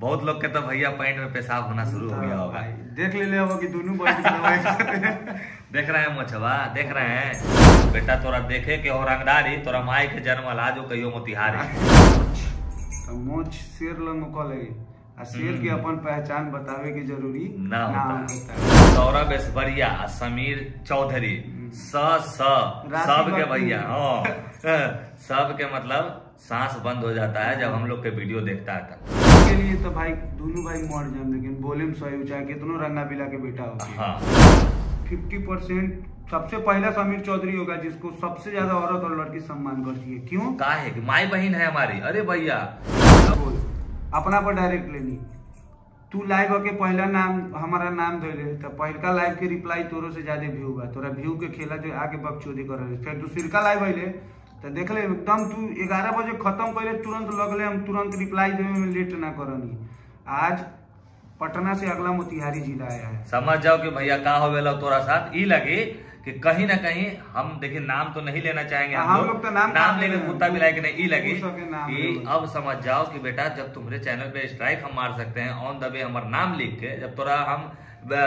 बहुत लोग के तो भैया पैंट में पेशाब होना शुरू हो गया होगा। देख ले होगा कि दोनों हैं। देख रहे हैं मोछवा देख रहे हैं। बेटा तोरा देखे के हो रंगदारी तोरा माई के जन्म ला जो कहियो मोतिहारी। तो मोछ शेर लंग। आ शेर के अपन पहचान बतावे की ज़रूरी ना होता। है सौरभ ऐश्वर्या समीर चौधरी स स सब के भैया हाँ। सब के मतलब सांस बंद हो जाता है जब हम लोग के वीडियो देखता है तब। इसके लिए तो भाई दोनों भाई मर जाए लेकिन बोले में सही चाहे कितनों रंगा बिला के बेटा होगी हाँ। फिफ्टी परसेंट सबसे पहला समीर चौधरी होगा जिसको सबसे ज़्यादा औरत और लड़की सम्मान करती है। क्यों? का है? कि माई बहन है हमारी। अरे भैया। बोल। अपना पर डायरेक्ट लेनी। तू लाइव होके पहला नाम हमारा नाम धोले तो पहलका लाइव के रिप्लाई तोरो से ज़्यादा व्यू बा तोरा व्यू के खेला जो आगे बकचोदी कर रहे फिर दूसरका लाइव अइले तो देख ले, एकदम तू ग्यारह बजे खत्म कर तुरंत लगले, हम तुरंत रिप्लाई देवे में लेट ना करनी। आज पटना से अगला मोतिहारी जिला आया है। समझ जाओ कि भैया का हो गया तोरा साथ? ई लगे कि कहीं ना कहीं हम देखिए नाम तो नहीं लेना चाहेंगे हम लोग। तो नाम नाम काट लेके कुत्ता मिलाए कि नहीं लगे। कि अब समझ जाओ कि बेटा जब तुम्हारे चैनल पे स्ट्राइक हम मार सकते हैं ऑन द वे हमारा नाम लिख के जब तोरा हम ब-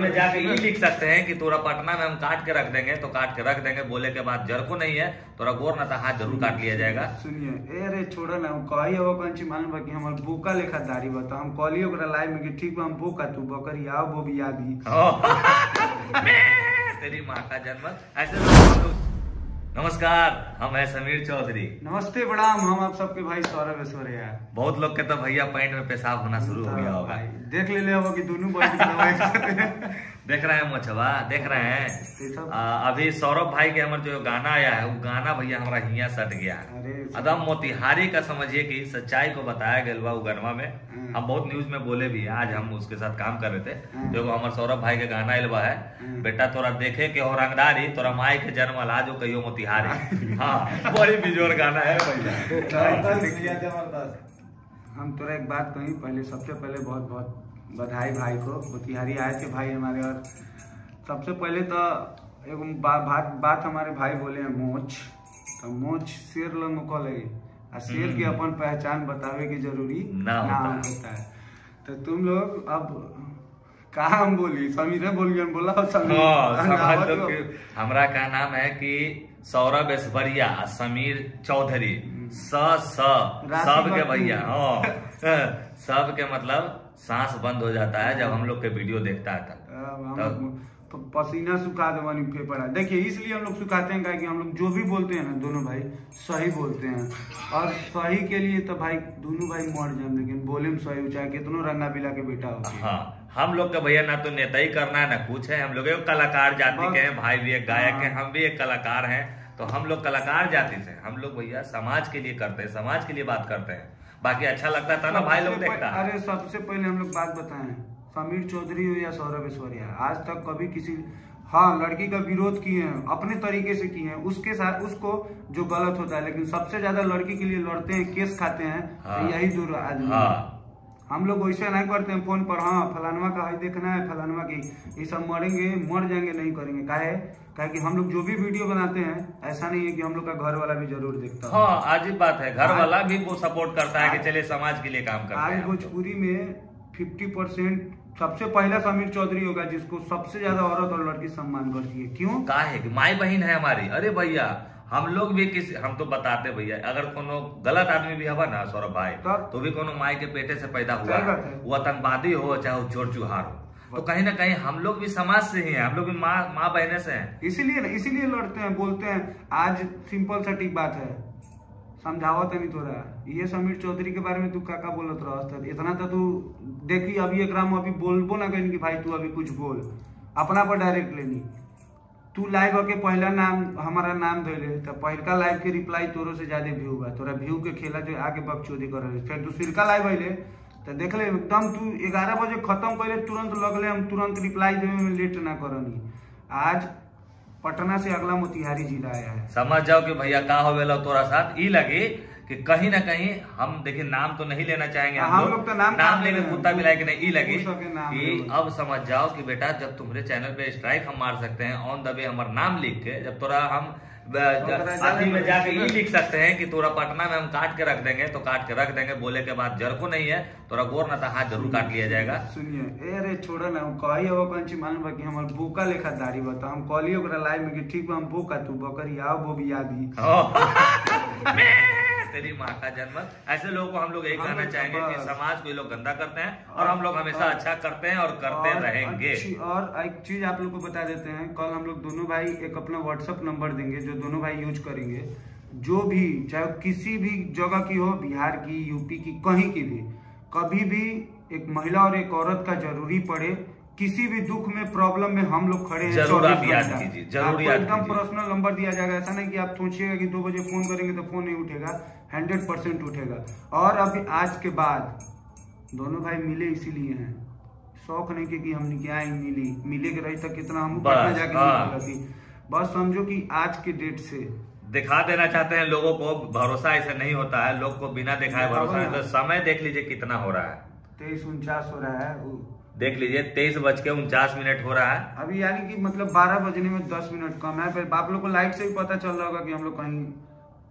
में जाके दो। ई लिख सकते हैं कि तोरा पटना में हम काट के रख देंगे तो काट के रख देंगे बोले के बाद जर को नहीं है तोरा गोर ना तो हाथ ज़रूर काट लिया जाएगा। सुनिए ए अरे छोड़ो ना कही हो कौन ची मालूम बा कि हमर बोका लेखा दाढ़ी बा तो हम कहलिए ओकरा लाइव में कि ठीक बा हम बोका तू बकरी आओ बोबिया दी तेरी माँ का जन्म। ऐसे नमस्कार हम है समीर चौधरी। नमस्ते प्रणाम हम आप सबके भाई सौरभ ऐश्वर्या। बहुत लोग के तो भैया पैंट में पेशाब होना शुरू हो गया होगा। देख ले ले होगा कि दोनों हैं। देख रहे हैं मोछवा देख रहे हैं आ, अभी सौरभ भाई के हमारे जो गाना आया है वो गाना भैया हमारा हिया सट गया है अरे एकदम मोतिहारी का समझिए कि सच्चाई को बताया गया गनमा में हम्म। हम बहुत न्यूज़ में बोले भी आज हम उसके साथ काम कर रहे थे हम्म। देखो हमारे सौरभ भाई के गाना बा है हम्म। बेटा तोरा देखे के हो रंगदारी तोरा माई के जन्म ला जो कहियो मोतिहारी हाँ बड़ी बिजोर गाना है भैया हम तोरा एक बात कही पहले सबसे पहले बहुत बहुत बधाई भाई को मोतिहारी आए थे भाई हमारे और सबसे पहले तो एगो बा, बात बात हमारे भाई बोले हैं मोच। तो मोच शेर लंग कले आ शेर के अपन पहचान बतावे की ज़रूरी ना होता। है। होता है। तो तुम लोग अब कहा हम बोली? समीर बोला और समीर हाँ, कि हमरा का नाम है कि सौरभ ऐश्वर्या समीर चौधरी। स स। राशि सब के भैया हाँ। सब के मतलब सांस बंद हो जाता है जब हम लोग के वीडियो देखता है तब। प- पसीना सुखा दे वाली पेपर है। देखिए इसलिए हम लोग सुखाते हैं कि हम लोग जो भी बोलते हैं ना दोनों भाई सही बोलते हैं। और सही के लिए तो भाई दोनों भाई मर जाए लेकिन बोले में सही हो चाहे कितनों रंगा बिला के बेटा हो। हाँ हम लोग का भैया ना तो नेता ही करना है ना कुछ है। हम लोग एक कलाकार जाति के हैं भाई भी एक गायक है। हम भी एक कलाकार हैं। तो हम लोग कलाकार जाति से हम लोग भैया समाज के लिए करते हैं समाज के लिए बात करते हैं। बाकी अच्छा लगता था ना भाई लोग देखता। अरे सबसे पहले हम लोग बात बताए समीर चौधरी हो या सौरभ ऐश्वर्या आज तक कभी किसी हाँ लड़की का विरोध किए हैं अपने तरीके से किए हैं उसके साथ उसको जो गलत होता है लेकिन सबसे ज़्यादा लड़की के लिए लड़ते हैं केस खाते हैं हाँ। तो यही दो आदमी हैं। हाँ। हम लोग वैसे नहीं करते हैं फ़ोन पर हाँ फलानवा का है देखना है फलानवा की ये सब मरेंगे मर जाएँगे नहीं करेंगे। काहे? काहे कि हम लोग जो भी वीडियो बनाते हैं ऐसा नहीं है कि हम लोग का घर वाला भी ज़रूर देखता है। हाँ आज बात है घर वाला भी वो सपोर्ट करता है कि चले समाज के लिए काम करते आज हैं। भोजपुरी में फिफ्टी परसेंट सबसे पहला समीर चौधरी होगा जिसको सबसे ज़्यादा औरत और लड़की सम्मान करती है। क्यों? का है? कि माई बहन है हमारी। अरे भैया हम लोग भी किसी हम तो बताते भैया अगर कोनो गलत आदमी भी हवा ना सौरभ भाई तो भी कोनो माई के पेटे से पैदा हुआ। वो आतंकवादी हो चाहे वो चोर चुहार हो। तो कहीं ना कहीं हम लोग भी समाज से ही हैं हम लोग भी माँ माँ बहने से हैं। इसीलिए इसीलिए लड़ते हैं, बोलते हैं, आज सिंपल सा ठीक बात है। समझावत नहीं तोरा ये समीर चौधरी के बारे में तू का का बोलत रह इतना तो तू देखी, अभी एक अभी बोलबो ना कहीं भाई तू अभी कुछ बोल। अपना पर डायरेक्ट लेनी। तू लाइव होके पहला नाम, हमारा नाम धोले तो पहलका लाइव के रिप्लाई तोरो से ज़्यादा व्यू बा। तोरा व्यू के खेला जो आगे बकचोदी कर रहे फिर दूसरका लाइव अइले तो देख ले एकदम तू ग्यारह बजे खत्म कैले तुरंत लगले हम तुरंत रिप्लाई देवे में लेट ना करनी। आज पटना से अगला मोतिहारी जिला आया है। समझ जाओ कि भैया का हो गया तोरा साथ। ई लगे कि कहीं ना कहीं हम देखिए नाम तो नहीं लेना चाहेंगे हम लोग तो नाम नाम लेके कुत्ता मिलाए कि नहीं लगे कि अब समझ जाओ कि बेटा जब तुम्हारे चैनल पे स्ट्राइक हम मार सकते हैं ऑन द वे हमारा नाम लिख के जब तोरा हम अभी में जाके ये लिख सकते हैं कि तोरा पटना में हम काट के रख देंगे तो काट के रख देंगे बोले के बाद जर को नहीं है तोरा गोर ना था हाथ ज़रूर काट लिया जाएगा। सुनिए ए अरे छोड़ो ना हम कही हो कौन सी मालूम बाकी कि हमर बोका लेखा दाढ़ी बता हम कॉली ओकरा लाइव में कि ठीक बा हम बोका तू बकरी आओ वो भी यादी तेरी माँ का जन्म। ऐसे लोगों को हम लोग यही कहना चाहेंगे कि समाज को ये लोग गंदा करते हैं और हम लोग हमेशा अच्छा करते हैं और करते और रहेंगे। और एक चीज़ आप लोग को बता देते हैं कल हम लोग दोनों भाई एक अपना व्हाट्सअप नंबर देंगे जो दोनों भाई यूज़ करेंगे। जो भी चाहे किसी भी जगह की हो बिहार की यूपी की कहीं की भी कभी भी एक महिला और एक औरत का ज़रूरी पड़े किसी भी दुख में प्रॉब्लम में हम लोग खड़े हैं ज़रूर आप याद कीजिए, ज़रूर याद एकदम पर्सनल नंबर दिया जाएगा। ऐसा नहीं कि आप सोचिएगा कि दो बजे फ़ोन करेंगे तो फ़ोन नहीं उठेगा। हंड्रेड परसेंट उठेगा। और अभी आज के बाद दोनों भाई मिले इसीलिए हैं। शौक नहीं कि, कि हमने क्या ही मिली। मिले के रही तक कितना हम पटना जाके हाँ। बस समझो कि आज के डेट से। दिखा देना चाहते हैं लोगों को भरोसा ऐसे नहीं होता है। लोग को बिना दिखाए भरोसा नहीं तो समय देख लीजिए कितना हो रहा है। तेईस उनचास हो रहा है देख लीजिए तेईस बज के उनचास मिनट हो रहा है। अभी यानी कि मतलब बारह बजने में दस मिनट कम है फिर आप लोग को लाइट से भी पता चल रहा होगा कि हम लोग कहीं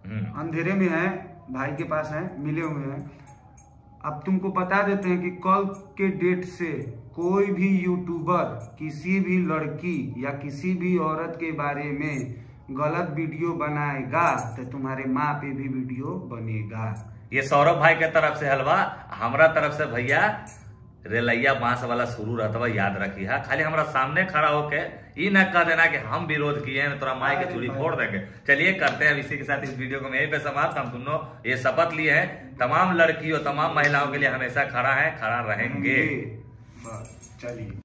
हम्म, अंधेरे में हैं भाई के पास हैं मिले हुए हैं। अब तुमको बता देते हैं कि कल के डेट से कोई भी यूट्यूबर किसी भी लड़की या किसी भी औरत के बारे में गलत वीडियो बनाएगा तो तुम्हारे माँ पे भी वीडियो बनेगा। ये सौरभ भाई के तरफ़ से हलवा हमारा तरफ़ से भैया रेलैया बाँस वाला शुरू रहता याद रखी, है, खाली हमारा सामने खड़ा होके ये न कह देना कि हम विरोध किए हैं, तोरा माई के चूड़ी फोड़ देंगे। चलिए, करते हैं इसी के साथ इस वीडियो को मैं यहीं पे समाप्त, हम दोनों ये शपथ लिए हैं। तमाम लड़कियों, तमाम महिलाओं के लिए हमेशा खड़ा है, खड़ा रहेंगे। चलिए।